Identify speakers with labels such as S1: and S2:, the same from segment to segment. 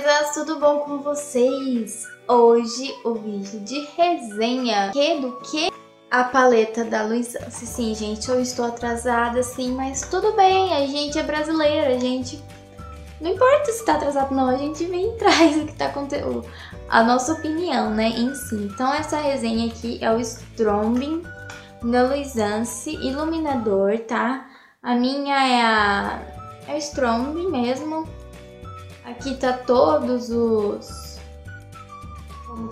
S1: meninas, tudo bom com vocês? Hoje o vídeo de resenha que do que a paleta da Luisance. Sim, gente, eu estou atrasada sim, mas tudo bem, a gente é brasileira, a gente não importa se tá atrasado não, a gente vem e traz o que tá acontecendo, a nossa opinião, né, em si. Então essa resenha aqui é o Strombing da Luisance Iluminador, tá? A minha é a, é Strombing mesmo, Aqui tá todos os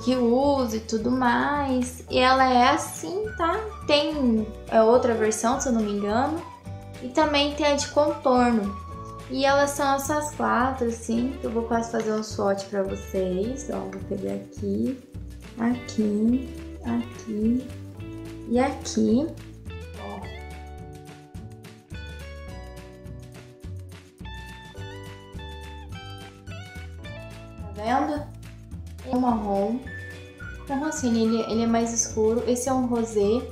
S1: que usa e tudo mais. E ela é assim, tá? Tem é outra versão, se eu não me engano. E também tem a de contorno. E elas são essas quatro, assim. Eu vou quase fazer um swatch pra vocês. Ó, vou pegar aqui, aqui, aqui e aqui. Vendo? É um marrom. Então, assim, ele, ele é mais escuro. Esse é um rosé.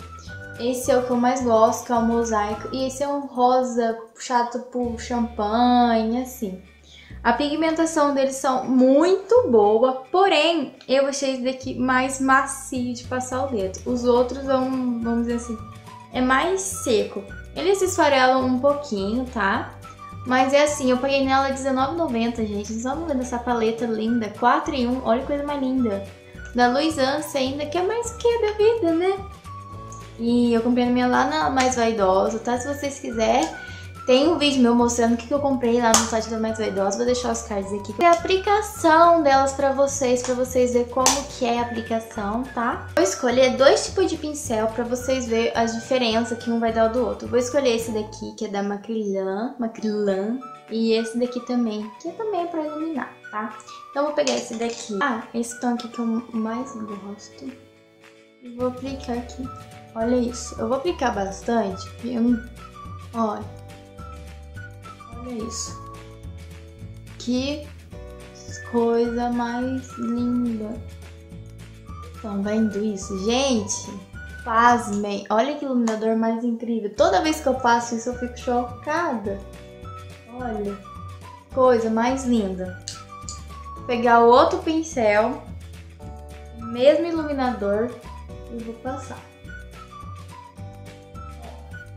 S1: Esse é o que eu mais gosto, que é o mosaico. E esse é um rosa puxado por champanhe, assim. A pigmentação deles são muito boa, porém, eu achei esse daqui mais macio de passar o dedo. Os outros vão, vamos dizer assim, é mais seco. Eles esfarelam um pouquinho, tá? Mas é assim, eu paguei nela R$19,90, gente. R$19,90 essa paleta linda. 4 em 1, olha que coisa mais linda. Da Luisance ainda, que é mais que da vida, né? E eu comprei a minha lá na Mais Vaidosa, tá? Se vocês quiserem tem um vídeo meu mostrando o que eu comprei lá no site da Mais Vaidosa. Vou deixar os cards aqui. Tem a aplicação delas pra vocês, pra vocês verem como que é a aplicação, tá? Vou escolher dois tipos de pincel pra vocês verem as diferenças que um vai dar do outro. Vou escolher esse daqui, que é da Macrylan, Macrylan. E esse daqui também, que também é pra iluminar, tá? Então vou pegar esse daqui. Ah, esse tom aqui que eu mais gosto. E vou aplicar aqui. Olha isso. Eu vou aplicar bastante. Eu... Olha. Olha isso. Que coisa mais linda. Estão vendo isso? Gente, pasmem. Olha que iluminador mais incrível. Toda vez que eu passo isso eu fico chocada. Olha, coisa mais linda. Vou pegar o outro pincel, mesmo iluminador e vou passar.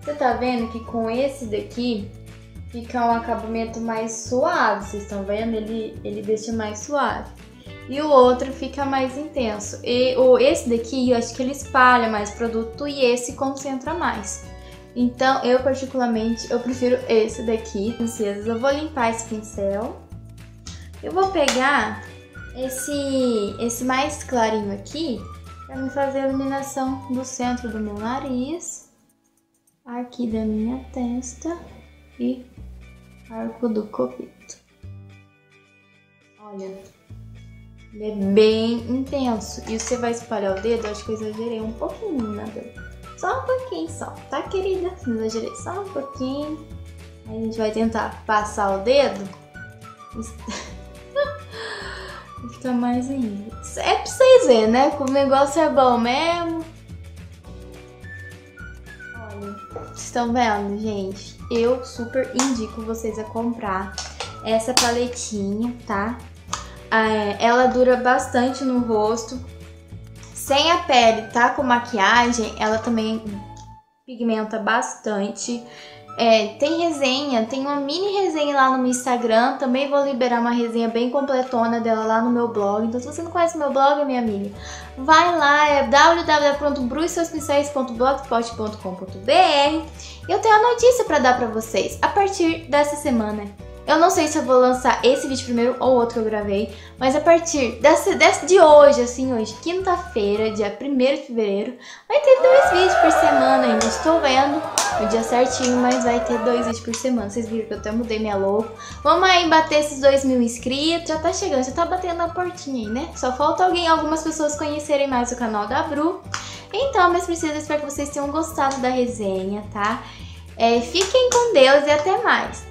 S1: Você tá vendo que com esse daqui fica um acabamento mais suave, vocês estão vendo? Ele, ele deixa mais suave. E o outro fica mais intenso. E o, esse daqui, eu acho que ele espalha mais produto e esse concentra mais. Então, eu particularmente, eu prefiro esse daqui, princesas. Eu vou limpar esse pincel. Eu vou pegar esse, esse mais clarinho aqui, para me fazer a iluminação do centro do meu nariz, aqui da minha testa e arco do copito. Olha, ele é bem intenso. E você vai espalhar o dedo, acho que eu exagerei um pouquinho na dor. Só um pouquinho só, tá querida? Exagerei, só um pouquinho. Aí a gente vai tentar passar o dedo. Fica mais ainda. É pra vocês verem, né? Que o negócio é bom mesmo. Estão vendo, gente? Eu super indico vocês a comprar essa paletinha, tá? É, ela dura bastante no rosto. Sem a pele, tá? Com maquiagem, ela também pigmenta bastante. É, tem resenha, tem uma mini resenha lá no meu Instagram. Também vou liberar uma resenha bem completona dela lá no meu blog. Então, se você não conhece meu blog, minha amiga, vai lá, é www.bruxeauspincéis.blogspot.com.br. Eu tenho a notícia para dar para vocês a partir dessa semana. Eu não sei se eu vou lançar esse vídeo primeiro ou outro que eu gravei, mas a partir desse, desse de hoje, assim, hoje, quinta-feira, dia 1 de fevereiro, vai ter dois vídeos por semana ainda. Estou vendo o dia certinho, mas vai ter dois vídeos por semana. Vocês viram que eu até mudei minha logo. Vamos aí bater esses dois mil inscritos. Já tá chegando, já tá batendo na portinha aí, né? Só falta alguém, algumas pessoas conhecerem mais o canal da Bru. Então, meus princesas, espero que vocês tenham gostado da resenha, tá? É, fiquem com Deus e até mais.